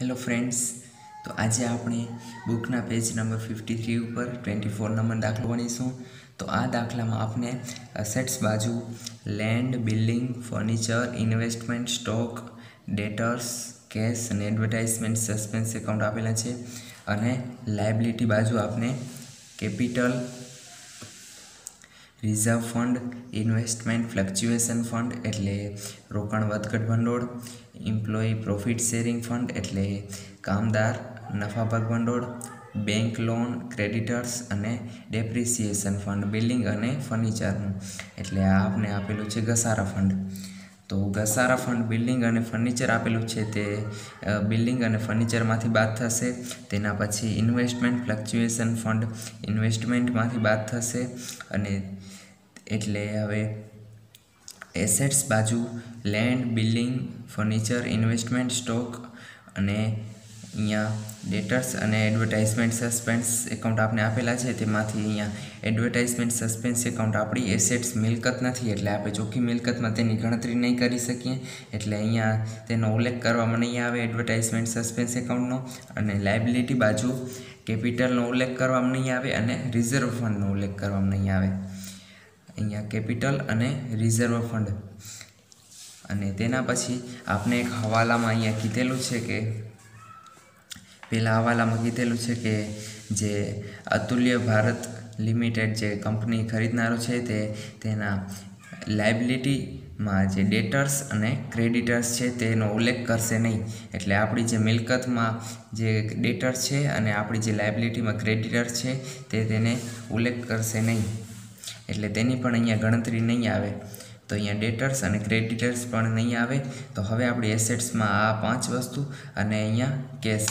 Hello friends તો આજે આપણે બુકના પેજ નંબર ફિફ્ટી થ્રી ઉપર ટ્વેન્ટી ફોર નંબર દાખલો ભણીશું તો આ દાખલામાં આપણે અસેટ્સ બાજુ land building furniture investment stock debtors cash અને એડવર્ટાઇઝમેન્ટ સસ્પેન્સ એકાઉન્ટ આપેલા છે. અને લાયબિલિટી બાજુ આપણે capital reserve fund, investment fluctuation fund એટલે રોકાણ વધઘટ ભંડોળ એમ્પ્લોયી પ્રોફિટ શેરિંગ ફંડ એટલે કામદાર, નફાભાગ ભંડોળ, બેંક લોન, ક્રેડિટર્સ અને ડેપ્રિસિએશન ફંડ, બિલ્ડિંગ અને ફર્નિચરનું. એટલે આ આપને આપેલું છે ઘસારા ફંડ. તો ઘસારા ફંડ બિલ્ડિંગ અને ફર્નિચર આપેલું છે તે બિલ્ડિંગ અને ફર્નિચરમાંથી બાદ થશે. તેના પછી ઇન્વેસ્ટમેન્ટ, ફ્લક્ચ્યુએશન ફંડ ઇન્વેસ્ટમેન્ટમાંથી બાદ થશે અને એટલે હવે એસેટ્સ બાજુ land, building, furniture, investment, stock અને અહીંયા ડેટર્સ અને એડવર્ટાઇઝમેન્ટ સસ્પેન્સ એકાઉન્ટ આપણે આપેલા છે, તેમાંથી અહીંયા એડવર્ટાઇઝમેન્ટ સસ્પેન્સ એકાઉન્ટ આપણી એસેટ્સ મિલકત નથી, એટલે આપણે ચોખ્ખી મિલકતમાં તેની ગણતરી નહીં કરી શકીએ. એટલે અહીંયા તેનો ઉલ્લેખ કરવામાં નહીં આવે એડવર્ટાઇઝમેન્ટ સસ્પેન્સ એકાઉન્ટનો અને લાયબિલિટી બાજુ કેપિટલનો ઉલ્લેખ કરવામાં નહીં આવે અને રિઝર્વ ફંડનો ઉલ્લેખ કરવામાં નહીં આવે. અહીંયા કેપિટલ અને રિઝર્વ ફંડ અને તેના પછી આપણે એક હવાલામાં અહીંયા કીધેલું છે કે પહેલાં હવાલામાં કીધેલું છે કે જે અતુલ્ય ભારત લિમિટેડ જે કંપની ખરીદનારો છે તે તેના લાયબિલિટીમાં જે ડેટર્સ અને ક્રેડિટર્સ છે તેનો ઉલ્લેખ કરશે નહીં. એટલે આપણી જે મિલકતમાં જે ડેટર્સ છે અને આપણી જે લાયબિલિટીમાં ક્રેડિટર્સ છે તે તેને ઉલ્લેખ કરશે નહીં. એટલે તેની પણ અહીંયા ગણતરી નહીં આવે. તો અહીંયા ડેટર્સ અને ક્રેડિટર્સ પણ નહીં આવે. તો હવે આપણી એસેટ્સમાં આ પાંચ વસ્તુ અને અહીંયા કેશ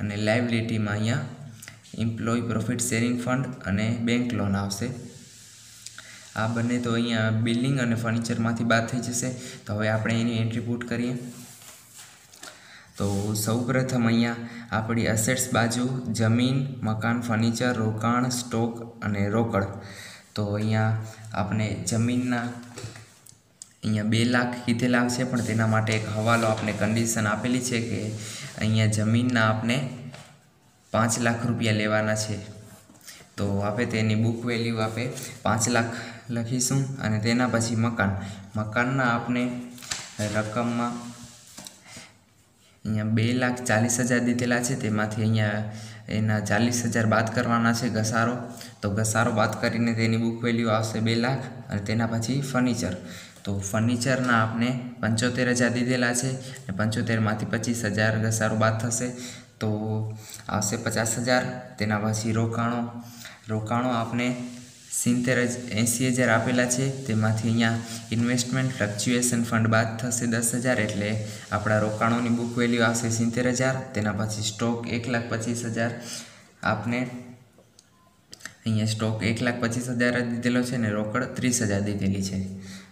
અને લાયબિલિટીમાં અહીંયા એમ્પ્લોય પ્રોફિટ શેરિંગ ફંડ અને બેંક લોન આવશે. આ બંને તો અહીંયા બિલ્ડિંગ અને ફર્નિચરમાંથી બાદ થઈ જશે. તો હવે આપણે એની એન્ટ્રી કરીએ. તો સૌપ્રથમ અહીંયા આપણી અસેટ્સ બાજુ જમીન, મકાન ફર્નિચર રોકાણ સ્ટોક અને રોકડ. તો અહીંયા આપણે જમીનના અહીંયા બે લાખ કીધેલા છે પણ તેના માટે એક હવાલો આપણે કન્ડિશન આપેલી છે કે અહીંયા જમીનના આપણે પાંચ લાખ રૂપિયા લેવાના છે. તો આપણે તેની બુક વેલ્યુ આપે, પાંચ લાખ લખીશું અને તેના પછી મકાન. મકાનના આપણે રકમમાં અહીંયા બે લાખ ચાલીસ હજાર દીધેલા છે, તેમાંથી અહીંયા એના ચાલીસ હજાર બાદ કરવાના છે ઘસારો. તો ઘસારો બાદ કરીને તેની બુક વેલ્યુ આવશે બે લાખ અને તેના પછી ફર્નિચર તો ફર્નિચરના આપણે પંચોતેર હજાર દીધેલા છે અને પંચોતેરમાંથી પચીસ હજાર ઘસારો બાદ થશે. તો આવશે પચાસ હજાર, તેના પછી રોકાણો. રોકાણો આપણે સિત્તેર એંસી હજાર આપેલા છે. તેમાંથી અહીંયા ઇન્વેસ્ટમેન્ટ ફ્લક્ચ્યુએશન ફંડ બાદ થશે દસ હજાર, એટલે આપણા રોકાણોની બુક વેલ્યુ આવશે સિત્તેર હજાર, તેના પછી સ્ટોક એક લાખ પચીસ હજાર આપને અહીંયા સ્ટોક એક લાખ પચીસ હજાર દીધેલો છે અને રોકડ ત્રીસ હજાર દીધેલી છે.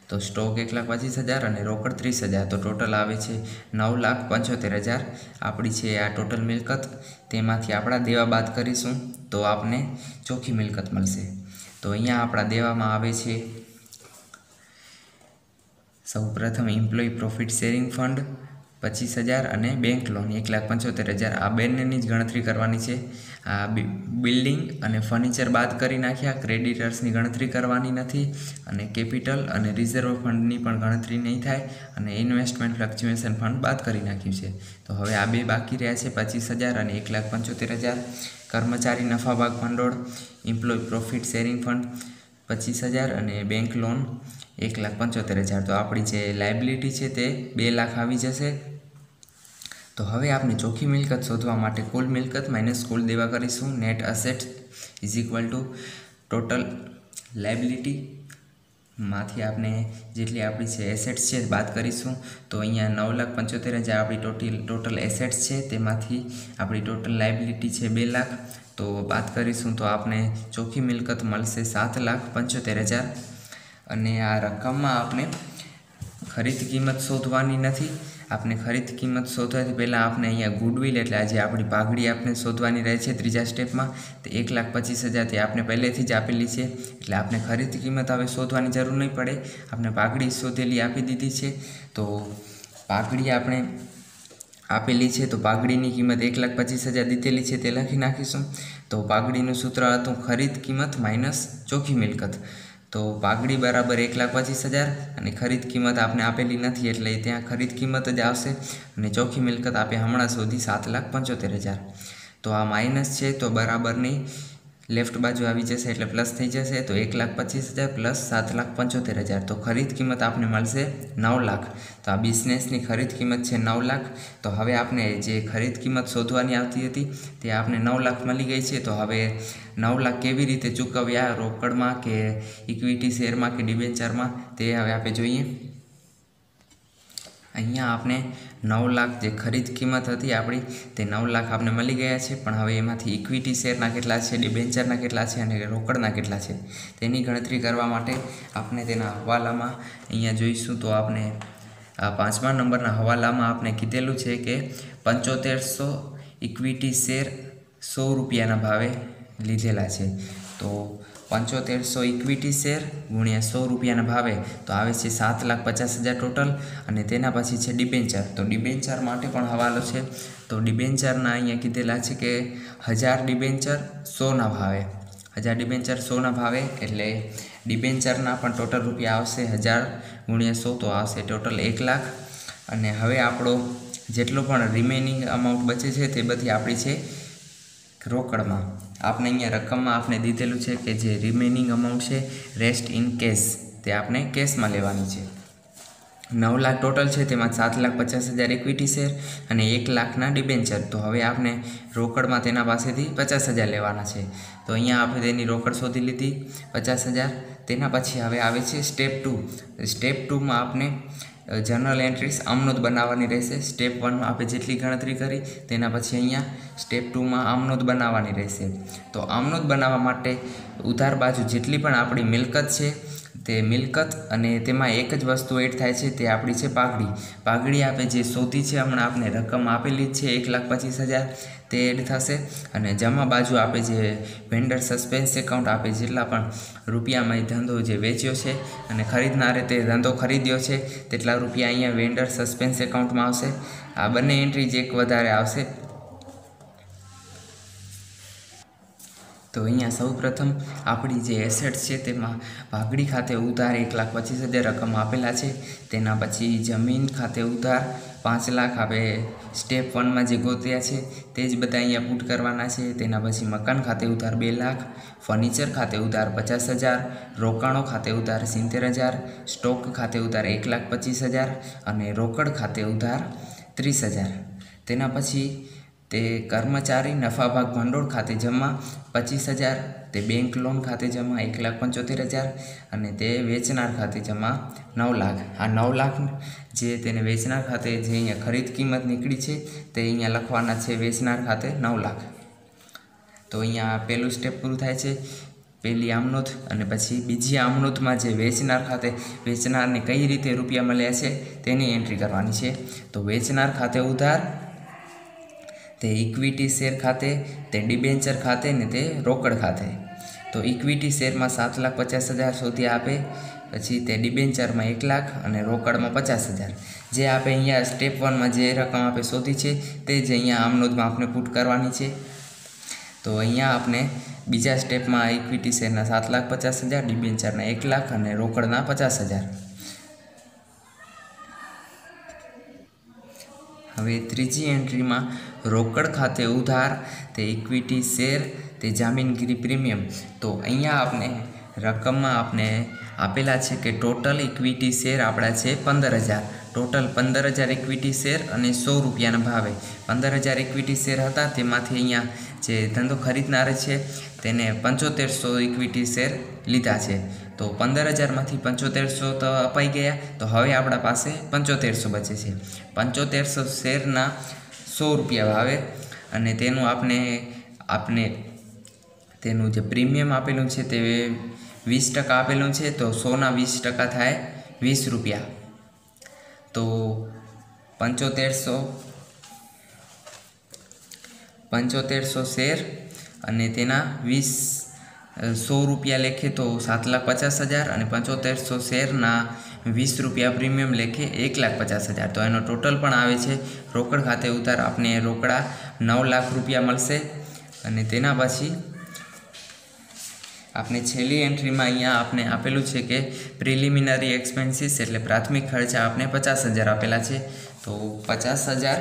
તો સ્ટોક એક લાખ પચીસ હજાર અને રોકડ ત્રીસ હજાર. તો ટોટલ આવે છે નવ લાખ પંચોતેર હજાર. આપણી છે આ ટોટલ મિલકત. તેમાંથી આપણા દેવા બાદ કરીશું તો આપને ચોખ્ખી મિલકત મળશે. તો અહીંયા આપણા દેવામાં આવે છે સૌ પ્રથમ એમ્પ્લોય પ્રોફિટ શેરિંગ ફંડ પચીસ હજાર અને બેંક લોન એક લાખ પંચોતેર હજાર. આ બંનેની જ ગણતરી કરવાની છે. આ બિલ્ડિંગ અને ફર્નિચર બાદ કરી નાખ્યા. ક્રેડિટર્સની ગણતરી કરવાની નથી અને કેપિટલ અને રિઝર્વ ફંડની પણ ગણતરી નહીં થાય અને ઇન્વેસ્ટમેન્ટ ફ્લક્ચ્યુએશન ફંડ બાદ કરી નાખ્યું છે. તો હવે આ બે બાકી રહ્યા છે, પચીસ હજાર અને એક લાખ પંચોતેર હજાર. કર્મચારી નફાભાગ ભંડોળ એમ્પ્લોય પ્રોફિટ શેરિંગ ફંડ પચીસ હજાર અને બેંક લોન એક લાખ પંચોતેર હજાર. તો આપણી જે લાયબિલિટી છે તે બે લાખ આવી જશે. તો હવે આપણે ચોખ્ખી મિલકત શોધવા માટે કુલ મિલકત માઇનસ કુલ દેવા કરીશું. Net asset is equal to total liability માંથી આપણે જેટલી આપણી છે એસેટ્સ છે બાદ કરીશું. તો અહીંયા નવ લાખ પંચોતેર હજાર આપણી ટોટલ ટોટલ એસેટ્સ છે. તેમાંથી આપણી ટોટલ લાયબિલિટી છે બે લાખ. તો બાદ કરીશું તો આપણે ચોખ્ખી મિલકત મળશે સાત લાખ પંચોતેર હજાર. અને આ રકમમાં આપણે ખરીદ કિંમત શોધવાની નથી. આપણે ખરીદ કિંમત શોધવાથી પહેલાં આપણે અહીંયા ગુડવિલ એટલે આજે આપણી પાઘડી આપણે શોધવાની રહે છે ત્રીજા સ્ટેપમાં. તો એક લાખ પચીસ હજારથી આપણે પહેલેથી જ આપેલી છે. એટલે આપણે ખરીદ કિંમત હવે શોધવાની જરૂર નહીં પડે. આપણે પાઘડી શોધેલી આપી દીધી છે. તો પાઘડી આપણે આપેલી છે. તો પાઘડીની કિંમત એક લાખ પચીસ હજાર દીધેલી છે તે લખી નાખીશું. તો પાઘડીનું સૂત્ર હતું ખરીદ કિંમત માઇનસ ચોખ્ખી મિલકત. તો પાઘડી બરાબર એક લાખ પચીસ હજાર અને ખરીદ કિંમત આપને આપેલી નથી એટલે ત્યાં ખરીદ કિંમત જ આવશે અને ચોખ્ખી મિલકત આપે હમણાં સુધી સાત લાખ પંચોતેર હજાર. તો આ માઇનસ છે તો બરાબરની લેફ્ટ બાજુ આવી જશે એટલે પ્લસ થઈ જશે, તો એક લાખ પચીસ હજાર પ્લસ સાત લાખ પંચોતેર હજાર. તો ખરીદ કિંમત આપને મળશે નવ લાખ. તો આ બિઝનેસની ખરીદ કિંમત છે નવ લાખ. તો હવે આપણે જે ખરીદ કિંમત શોધવાની આવતી હતી, તે આપને નવ લાખ મળી ગઈ છે. તો હવે નવ લાખ કેવી રીતે ચૂકવ્યા રોકડમાં કે ઇક્વિટી શેરમાં કે ડિબેન્ચરમાં તે હવે આપણે જોઈએ. અહીંયા આપણે નવ લાખ જે ખરીદ કિંમત હતી આપણી, તે નવ લાખ આપણે મળી ગયા છે. પણ હવે એમાંથી ઇક્વિટી શેરના કેટલા છે ડિબેન્ચરના કેટલા છે અને રોકડના કેટલા છે, તેની ગણતરી કરવા માટે આપણે તેના હવાલામાં અહીંયા જોઈશું તો આપણે પાંચમા નંબરના હવાલામાં આપણે કીધેલું છે કે પંચોતેરસો ઇક્વિટી શેર સો રૂપિયાના ભાવે લીધેલા છે. તો પંચોતેરસો ઇક્વિટી શેર ગુણ્યા સો રૂપિયાના ભાવે. તો આવે છે સાત લાખ પચાસ હજાર ટોટલ અને તેના પછી છે ડિબેન્ચર. તો ડિબેન્ચર માટે પણ હવાલો છે. તો ડિબેન્ચરના અહીંયા કીધેલા છે કે હજાર ડિબેન્ચર સોના ભાવે. હજાર ડિબેન્ચર સોના ભાવે એટલે ડિબેન્ચરના પણ ટોટલ રૂપિયા આવશે હજાર ગુણ્યા સો તો આવશે ટોટલ એક લાખ. અને હવે આપણો જેટલો પણ રિમેનિંગ અમાઉન્ટ બચે છે તે બધી આપણી છે રોકડમાં. આપણે અહીંયા રકમમાં આપણે દીધેલું છે કે જે રિમેનિંગ અમાઉન્ટ છે રેસ્ટ ઇન કેશ તે આપણે કેશમાં લેવાની છે. નવ લાખ ટોટલ છે, તેમાં સાત લાખ પચાસ હજાર ઇક્વિટી શેર અને એક લાખના ડિબેન્ચર તો હવે આપણે રોકડમાં તેના પાસેથી પચાસ હજાર લેવાના છે. તો અહીંયા આપણે તેની રોકડ શોધી લીધી, પચાસ હજાર. તેના પછી હવે આવે છે સ્ટેપ ટુ સ્ટેપ ટુમાં આપણે જનરલ એન્ટ્રીસ આમનો જ બનાવવાની રહેશે. સ્ટેપ વનમાં આપણે જેટલી ગણતરી કરી, તેના પછી અહીંયા સ્ટેપ ટુમાં આમનો જ બનાવવાની રહેશે. તો આમનો જ બનાવવા માટે ઉધાર બાજુ જેટલી પણ આપણી મિલકત છે તે મિલકત અને તેમાં એક જ વસ્તુ એડ થાય છે, તે આપણી છે પાઘડી. પાઘડી આપે જે શોધી છે, હમણાં આપણે રકમ આપેલી જ છે, એક લાખ પચીસ હજાર. તે એડ થશે અને જમા બાજુ આપે જે વેન્ડર સસ્પેન્સ એકાઉન્ટ આપે જેટલા પણ રૂપિયામાં ધંધો જે વેચ્યો છે અને ખરીદનારે તે ધંધો ખરીદ્યો છે, તેટલા રૂપિયા અહીંયા વેન્ડર સસ્પેન્સ એકાઉન્ટમાં આવશે. આ બંને એન્ટ્રી જે એક વધારે આવશે. તો અહીંયા સૌપ્રથમ આપણી જે એસેટ્સ છે તેમાં ભાગડી ખાતે ઉધાર એક લાખ પચીસ હજાર રકમ આપેલા છે. તેના પછી જમીન ખાતે ઉધાર પાંચ લાખ આપણે સ્ટેપ વનમાં જે ગોત્યા છે તે જ બધા અહીંયા પુટ કરવાના છે. તેના પછી મકાન ખાતે ઉધાર બે લાખ ફર્નિચર ખાતે ઉધાર પચાસ હજાર, રોકાણો ખાતે ઉધાર સિત્તેર હજાર સ્ટોક ખાતે ઉધાર એક લાખ પચીસ હજાર અને રોકડ ખાતે ઉધાર ત્રીસ હજાર. તેના પછી તે કર્મચારી નફાભાગ ભંડોળ ખાતે જમા પચીસ હજાર, તે બેંક લોન ખાતે જમા એક લાખ પંચોતેર હજાર અને તે વેચનાર ખાતે જમા નવ લાખ. આ નવ લાખ જે તેને વેચનાર ખાતે જે અહીંયા ખરીદ કિંમત નીકળી છે તે અહીંયા લખવાના છે વેચનાર ખાતે નવ લાખ. તો અહીંયા પહેલું સ્ટેપ પૂરું થાય છે. પહેલી આમનોંધ અને પછી બીજી આમનોંધમાં જે વેચનાર ખાતે વેચનારને કઈ રીતે રૂપિયા મળ્યા છે તેની એન્ટ્રી કરવાની છે. તો વેચનાર ખાતે ઉધાર તે ઇક્વિટી શેર ખાતે, તે ડિબેન્ચર ખાતે ને તે રોકડ ખાતે. તો ઇક્વિટી શેરમાં સાત લાખ પચાસ હજાર સુધી આપે, પછી તે ડિબેન્ચરમાં એક લાખ અને રોકડમાં પચાસ હજાર. જે આપણે અહીંયા સ્ટેપ વનમાં જે રકમ આપણે શોધી છે, તે જ અહીંયા આમનોદમાં આપણે પુટ કરવાની છે. તો અહીંયા આપણે બીજા સ્ટેપમાં ઇક્વિટી શેરના સાત લાખ પચાસ હજાર ડિબેન્ચરના એક લાખ અને રોકડના પચાસ હજાર. હવે ત્રીજી એન્ટ્રીમાં રોકડ ખાતે ઉધાર, તે ઇક્વિટી શેર તે જામીનગીરી પ્રીમિયમ. તો અહીંયા આપણે રકમમાં આપણે આપેલા છે કે ટોટલ ઇક્વિટી શેર આપણા છે પંદર હજાર ટોટલ પંદર હજાર ઇક્વિટી શેર અને સો રૂપિયાના ભાવે. પંદર હજાર ઇક્વિટી શેર હતા, તેમાંથી અહીંયા જે ધંધો ખરીદનાર છે, તેને પંચોતેરસો ઇક્વિટી શેર લીધા છે. તો પંદર હજારમાંથી પંચોતેરસો તો અપાઈ ગયા, તો હવે આપણા પાસે પંચોતેરસો બચે છે. પંચોતેરસો શેરના સો રૂપિયા ભાવે અને તેનું આપણે આપને તેનું જે પ્રીમિયમ આપેલું છે તે વીસ ટકા આપેલું છે તો સોના વીસ ટકા થાય વીસ રૂપિયા. તો પંચોતેરસો પંચોતેરસો શેર અને તેના વીસ સો રૂપિયા લેખે તો સાત લાખ પચાસ હજાર અને પંચોતેરસો શેરના વીસ રૂપિયા પ્રીમિયમ લેખે એક લાખ પચાસ હજાર. તો એનો ટોટલ પણ આવે છે. રોકડ ખાતે ઉતાર આપને રોકડા નવ લાખ રૂપિયા મળશે. અને તેના પછી આપણે છેલ્લી એન્ટ્રીમાં અહીંયા આપણે આપેલું છે કે પ્રિલિમિનરી એક્સપેન્સીસ એટલે પ્રાથમિક ખર્ચા આપને પચાસ હજાર આપેલા છે. તો પચાસ હજાર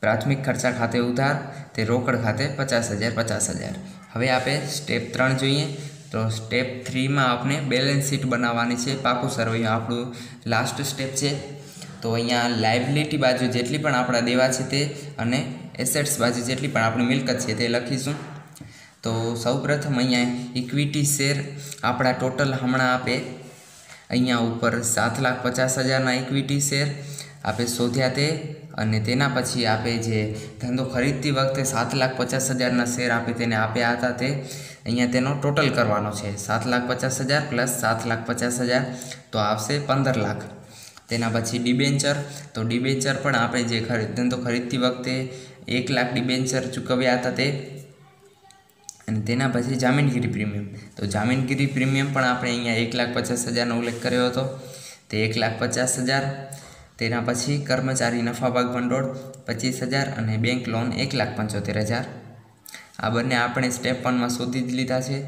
પ્રાથમિક ખર્ચા ખાતે ઉધાર, તે રોકડ ખાતે પચાસ હજાર પચાસ હજાર. હવે આપણે સ્ટેપ ત્રણ જોઈએ. તો સ્ટેપ થ્રીમાં આપણે બેલેન્સ શીટ બનાવવાની છે. પાકું સરવૈયું આપણું લાસ્ટ સ્ટેપ છે. તો અહીંયા લાઇબિલિટી બાજુ જેટલી પણ આપણા દેવા છે તે અને એસેટ્સ બાજુ જેટલી પણ આપણી મિલકત છે તે લખીશું. તો સૌપ્રથમ અહીંયા ઇક્વિટી શેર આપણા ટોટલ હમણાં આપે. અહીંયા ઉપર સાત લાખ પચાસ હજારના ઇક્વિટી શેર આપે. શોધ્યા તે અને તેના પછી આપે જે ધંધો ખરીદતી વખતે સાત લાખ પચાસ હજારના શેર આપે તેને આપ્યા હતા તે અહીંયા તેનો ટોટલ કરવાનો છે. સાત લાખ પચાસ હજાર પ્લસ સાત લાખ પચાસ હજાર તો આવશે પંદર લાખ. તેના પછી ડિબેન્ચર તો ડિબેન્ચર પણ આપણે જે ખરીદ ધંધો ખરીદતી વખતે એક લાખ ડિબેન્ચર ચૂકવ્યા હતા તે. અને તેના પછી જામીનગીરી પ્રીમિયમ, તો જામીનગીરી પ્રીમિયમ પણ આપણે અહીંયા એક લાખ પચાસ હજારનો ઉલ્લેખ કર્યો હતો. તે એક લાખ પચાસ હજાર તેના પછી કર્મચારી નફાભાગ ભંડોળ પચીસ હજાર અને બેંક લોન એક લાખ પંચોતેર હજાર. આ બંને આપણે સ્ટેપ વનમાં શોધી જ લીધા છે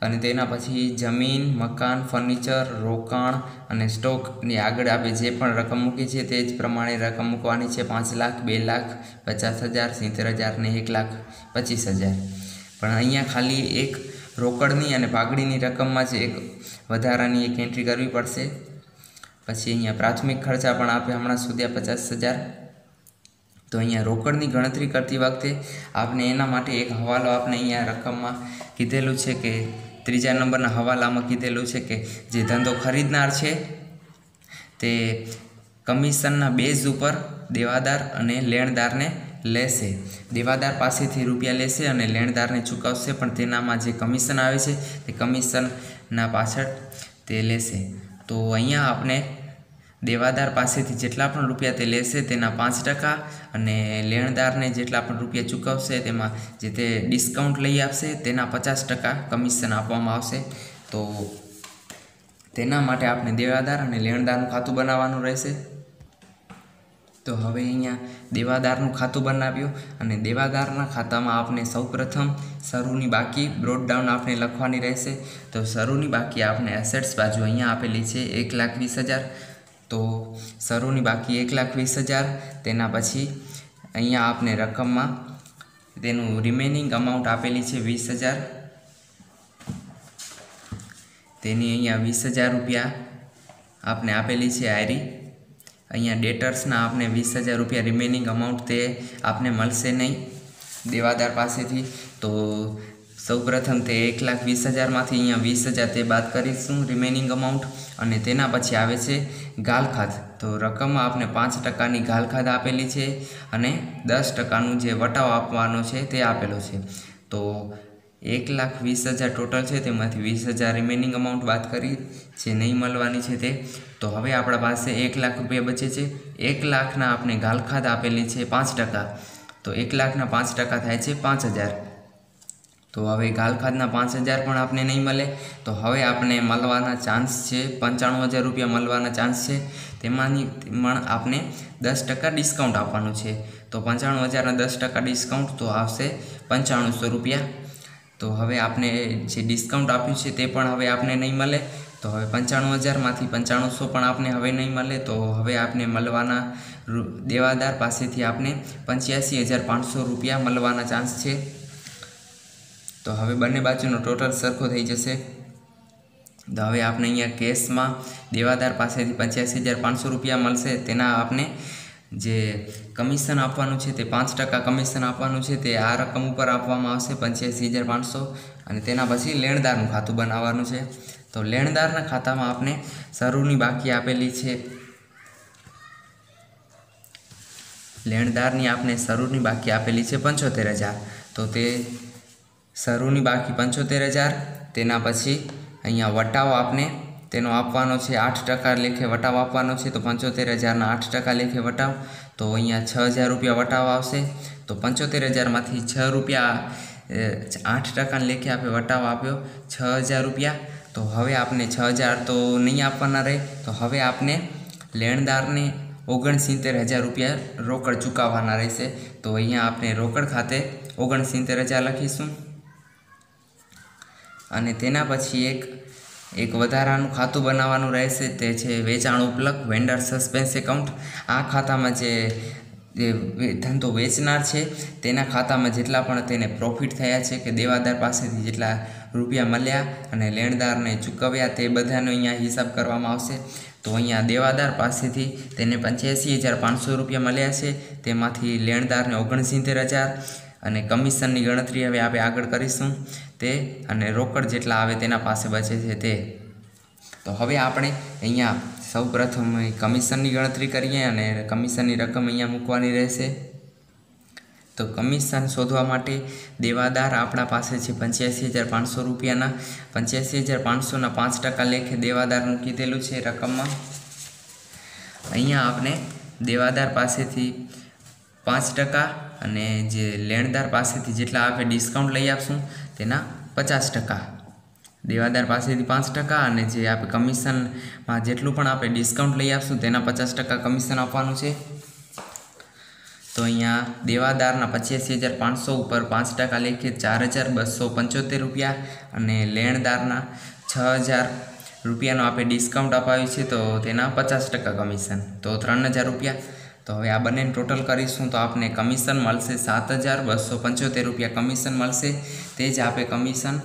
અને તેના પછી જમીન, મકાન ફર્નિચર રોકાણ અને સ્ટોકની આગળ આપણે જે પણ રકમ મૂકી છે તે જ પ્રમાણે રકમ મૂકવાની છે પાંચ લાખ, બે લાખ, પચાસ હજાર, સિત્તેર હજાર ને એક લાખ પચીસ હજાર. પણ અહીંયા ખાલી એક રોકડની અને પાઘડીની રકમમાં જ એક વધારાની એક એન્ટ્રી કરવી પડશે. પછી અહીંયા પ્રાથમિક ખર્ચા પણ આપ્યા હમણાં સુધી પચાસ હજાર. તો અહીંયા રોકડની ગણતરી કરતી વખતે આપને એના માટે એક હવાલો આપને અહીંયા રકમમાં કીધેલું છે કે, ત્રીજા નંબરના હવાલામાં કીધેલું છે કે જે ધંધો ખરીદનાર છે, તે કમિશનના બેઝ ઉપર દેવાદાર અને લેણદારને લેશે. દેવાદાર પાસેથી રૂપિયા લેશે અને લેણદારને ચૂકવશે, પણ તેનામાં જે કમિશન આવે છે, તે કમિશનના પાછળ તે લેશે. તો અહીંયા આપણે દેવાદાર પાસેથી જેટલા પણ રૂપિયા તે લેશે તેના પાંચ ટકા અને લેણદારને જેટલા પણ રૂપિયા ચૂકવશે તેમાં જે તે ડિસ્કાઉન્ટ લઈ આપશે તેના પચાસ ટકા કમિશન આપવામાં આવશે. તો તેના માટે આપણે દેવાદાર અને લેણદારનું ખાતું બનાવવાનું રહેશે. તો હવે અહીંયા દેવાદારનું ખાતું બનાવ્યું અને દેવાદારના ખાતામાં આપણે સૌપ્રથમ શરૂની બાકી બ્રોડડાઉન આપણે લખવાની રહેશે. તો શરૂની બાકી આપણે એસેટ્સ બાજુ અહીંયા આપેલી છે એક લાખ વીસ હજાર. તો શરૂની બાકી એક લાખ વીસ હજાર, તેના પછી અહીંયા આપને રકમમાં તેનું રિમેનિંગ અમાઉન્ટ આપેલી છે વીસ હજાર. તેની અહીંયા વીસ હજાર રૂપિયા આપને આપેલી છે આયરી. અહીંયા ડેટર્સના આપને વીસ હજાર રૂપિયા રિમેનિંગ અમાઉન્ટ તે આપને મળશે નહીં દેવાદાર પાસેથી. તો સૌપ્રથમ તે એક લાખ વીસ હજારમાંથી અહીંયા વીસ હજાર તે બાદ કરીશું રિમેનિંગ અમાઉન્ટ અને તેના પછી આવે છે ગાલખાત તો રકમમાં આપને પાંચ ટકાની ગાલખાત આપેલી છે અને દસ ટકાનું જે વટાવ આપવાનો છે તે આપેલો છે. તો એક લાખ વીસ હજાર ટોટલ છે, તેમાંથી વીસ હજાર રિમેનિંગ અમાઉન્ટ બાદ કરી, જે નહીં મળવાની છે તે. તો હવે આપણા પાસે એક લાખ રૂપિયા બચે છે. એક લાખના આપણે ગાલખાદ આપેલી છે પાંચ ટકા. તો એક લાખના પાંચ ટકા થાય છે પાંચ હજાર. તો હવે ગાલખાદના પાંચ હજાર પણ આપને નહીં મળે. તો હવે આપણે મળવાના ચાન્સ છે, પંચાણું હજાર રૂપિયા મળવાના ચાન્સ છે. તેમાંની પણ આપને દસ ટકા ડિસ્કાઉન્ટ આપવાનું છે. તો પંચાણું હજારના દસ ટકા ડિસ્કાઉન્ટ તો આવશે પંચાણુંસો રૂપિયા. તો હવે આપણે જે ડિસ્કાઉન્ટ આપ્યું છે તે પણ હવે આપને નહીં મળે. તો હવે પંચાણું હજારમાંથી પંચાણુંસો પણ આપને હવે નહીં મળે. તો હવે આપને મળવાના દેવાદાર પાસેથી આપને પંચ્યાસી હજાર પાંચસો રૂપિયા મળવાના ચાન્સ છે. તો હવે બંને બાજુનો ટોટલ સરખો થઈ જશે. તો હવે આપણે અહીંયા કેશમાં દેવાદાર પાસેથી પંચ્યાસી હજાર પાંચસો રૂપિયા મળશે. તેના આપને જે કમિશન આપવાનું છે તે પાંચ ટકા કમિશન આપવાનું છે તે આ રકમ ઉપર આપવામાં આવશે પંચ્યાસી હજાર પાંચસો. અને તેના પછી લેણદારનું ખાતું બનાવવાનું છે. તો લેણદારના ખાતામાં આપણે શરૂની બાકી આપેલી છે. લેણદારની આપણે શરૂની બાકી આપેલી છે પંચોતેર હજાર. તો તે શરૂની બાકી પંચોતેર હજાર, તેના પછી અહીંયા વટાવ આપને તેનો આપવાનો છે આઠ ટકા લેખે વટાવ આપવાનો છે, તો પંચોતેર હજારના આઠ ટકા લેખે વટાવ, તો અહીંયા છ હજાર રૂપિયા વટાવ આવશે, તો પંચોતેર હજારમાંથી છ રૂપિયા આઠ ટકા લેખે આપણે વટાવ આપ્યો, છ હજાર રૂપિયા, તો હવે આપને છ હજાર તો નહીં આપવાના રહે, તો હવે આપને લેણદારને ઓગણસિત્તેર હજાર રૂપિયા રોકડ ચૂકવવાના રહેશે, તો અહીંયા આપણે રોકડ ખાતે ઓગણસિત્તેર હજાર લખીશું. અને તેના પછી એક એક વધારાનું ખાતું બનાવવાનું રહેશે. તે છે વેચાણ ઉપલક વેન્ડર સસ્પેન્સ એકાઉન્ટ આ ખાતામાં જે જે ધંધો વેચનાર છે, તેના ખાતામાં જેટલા પણ તેને પ્રોફિટ થયા છે કે દેવાદાર પાસેથી જેટલા રૂપિયા મળ્યા અને લેણદારને ચૂકવ્યા તે બધાનો અહીંયા હિસાબ કરવામાં આવશે. તો અહીંયા દેવાદાર પાસેથી તેને પંચ્યાસી હજાર પાંચસો રૂપિયા મળ્યા છે. તેમાંથી લેણદારને ઓગણસિત્તેર હજાર અને કમિશનની ગણતરી હવે આપણે આગળ કરીશું. તે અને રોકડ જેટલા આવે તેના પાસે બચે છે તે. તો હવે આપણે અહીંયા સૌ પ્રથમ કમિશનની ગણતરી કરીએ અને કમિશનની રકમ અહીંયા મૂકવાની રહેશે. તો કમિશન શોધવા માટે દેવાદાર આપણા પાસે છે પંચ્યાસી હજાર પાંચસો રૂપિયાના. પંચ્યાસી હજાર પાંચસોના પાંચ ટકા લેખે દેવાદારનું કીધેલું છે રકમમાં. અહીંયા આપણે દેવાદાર પાસેથી પાંચ ટકા અને જે લેણદાર પાસેથી જેટલા આપણે ડિસ્કાઉન્ટ લઈ આપશું, તેના પચાસ ટકા. દેવાદાર પાસેથી પાંચ ટકા અને જે આપણે કમિશનમાં જેટલું પણ આપણે ડિસ્કાઉન્ટ લઈ આપશું, તેના પચાસ ટકા કમિશન આપવાનું છે. તો અહીંયા દેવાદારના પચ્યાસી હજાર પાંચસો ઉપર પાંચ ટકા લેખે ચાર હજાર બસો પંચોતેર રૂપિયા અને લેણદારના છ હજાર રૂપિયાનો આપણે ડિસ્કાઉન્ટ અપાવ્યું છે, તો તેના પચાસ ટકા કમિશન. તો ત્રણ હજાર રૂપિયા. તો હવે આ બંનેને ટોટલ કરીશું તો આપને કમિશન મળશે સાત હજાર બસો પંચોતેર રૂપિયા કમિશન મળશે. તે જ આપે કમિશન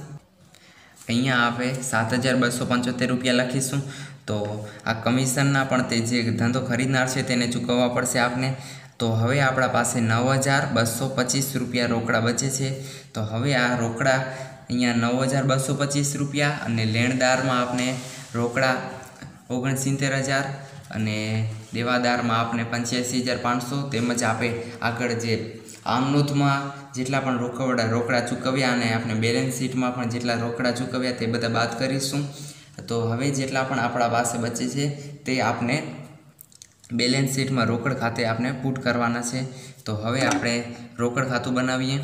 અહીંયા આપે સાત હજાર બસો પંચોતેર રૂપિયા લખીશું. તો આ કમિશનના પણ તે જે ધંધો ખરીદનાર છે તેને ચૂકવવા પડશે આપને. તો હવે આપણા પાસે નવ હજાર બસો પચીસ રૂપિયા રોકડા બચે છે. તો હવે આ રોકડા અહીંયા નવ હજાર બસો પચીસ રૂપિયા અને લેણદારમાં આપણે રોકડા ઓગણસિત્તેર હજાર અને દેવાદારમાં આપણે પંચ્યાસી હજાર પાંચસો તેમજ આપે આગળ જે આમનોથમાં જેટલા પણ રોકડા રોકડા ચૂકવ્યા અને આપણે બેલેન્સ શીટમાં પણ જેટલા રોકડા ચૂકવ્યા તે બધા બાદ કરીશું. તો હવે જેટલા પણ આપણા પાસે બચે છે તે આપણે બેલેન્સ શીટમાં રોકડ ખાતે આપણે પુટ કરવાના છે. તો હવે આપણે રોકડ ખાતું બનાવીએ.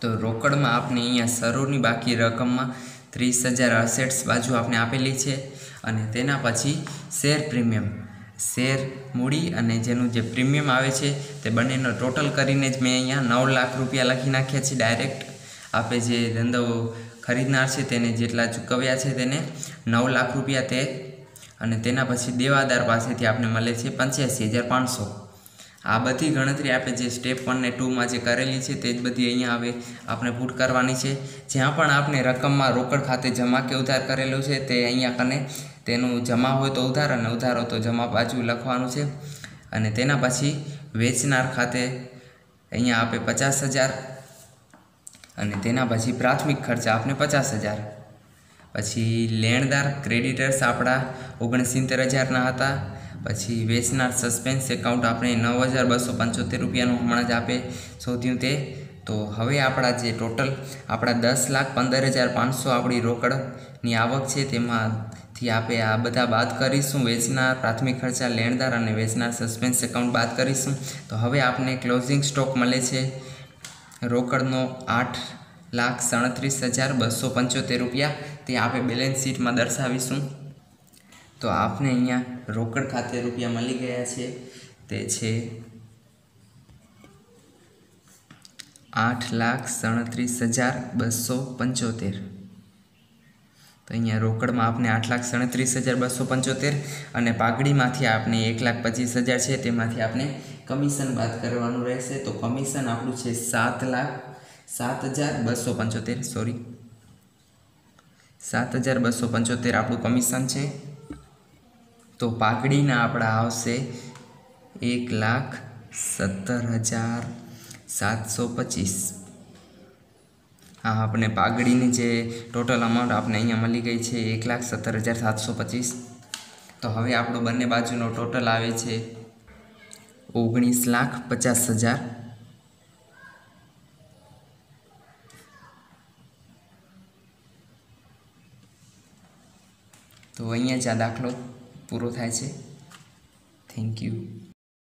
તો રોકડમાં આપણે અહીંયા શરૂની બાકી રકમમાં ત્રીસ હજાર અસેટ્સ બાજુ આપણે આપેલી છે. અને તેના પછી શેર પ્રીમિયમ. શેર મૂડી અને જેનું જે પ્રીમિયમ આવે છે તે બંનેનો ટોટલ કરીને જ મેં અહીંયા નવ લાખ રૂપિયા લખી નાખ્યા છે ડાયરેક્ટ. આપણે જે ધંધો ખરીદનાર છે તેને જેટલા ચૂકવ્યા છે તેને નવ લાખ રૂપિયા તે. અને તેના પછી દેવાદાર પાસેથી આપણે મળે છે પંચ્યાસી હજાર પાંચસો. આ બધી ગણતરી આપણે જે સ્ટેપ વન ને ટુમાં જે કરેલી છે તે જ બધી અહીંયા હવે આપણે પુટ કરવાની છે. જ્યાં પણ આપણે રકમમાં રોકડ ખાતે જમા કે ઉધાર કરેલું છે તે અહીંયા કને તેનું જમા હોય તો ઉધાર અને ઉધાર તો જમા બાજુ લખવાનું છે. અને તેના પછી વેચનાર ખાતે અહીંયા આપે પચાસ હજાર અને તેના પછી પ્રાથમિક ખર્ચા આપને પચાસ હજાર. પછી લેણદાર ક્રેડિટર્સ આપણા ઓગણસિત્તેર હજારના હતા. પછી વેચનાર સસ્પેન્સ એકાઉન્ટ આપણે નવ હજાર બસો પંચોતેર રૂપિયાનું હમણાં જ આપે શોધ્યું તે તો હવે આપણા જે ટોટલ આપણા દસ લાખ પંદર હજાર પાંચસો આપણી રોકડની આવક છે તેમાંથી આપણે આ બધા બાદ કરીશું. વેચનાર, પ્રાથમિક ખર્ચા, લેણદાર અને વેચનાર સસ્પેન્સ એકાઉન્ટ બાદ કરીશું. તો હવે આપને ક્લોઝિંગ સ્ટોક મળે છે. રોકડનો આઠ લાખ સાડત્રીસ હજાર બસો પંચોતેર રૂપિયા. તે આપણે બેલેન્સ શીટમાં દર્શાવીશું. તો આપને અહીંયા રોકડ ખાતે રૂપિયા મળી ગયા છે. તે છે આઠ લાખ સાડત્રીસ હજાર બસો પંચોતેર. તો અહીંયા રોકડમાં આપને આઠ લાખ સાડત્રીસ હજાર બસો પંચોતેર અને પાઘડીમાંથી આપને એક લાખ પચીસ હજાર છે. તેમાંથી આપને કમિશન બાદ કરવાનું રહેશે. તો કમિશન આપણું છે સાત લાખ સાત હજાર બસો પંચોતેર. સોરી સાત હજાર બસો પંચોતેર આપણું કમિશન છે. તો પાઘડીના આપણા આવશે એક લાખ સત્તર હજાર સાતસો પચીસ. આપણે પાઘડીની જે ટોટલ અમાઉન્ટ આપણે અહીંયા મળી ગઈ છે એક લાખ સત્તર હજાર સાતસો પચીસ. તો હવે આપણું બંને બાજુનો ટોટલ આવે છે ઓગણીસ લાખ પચાસ હજાર. તો અહીંયા જ આ દાખલો પૂરો થાય છે. Thank you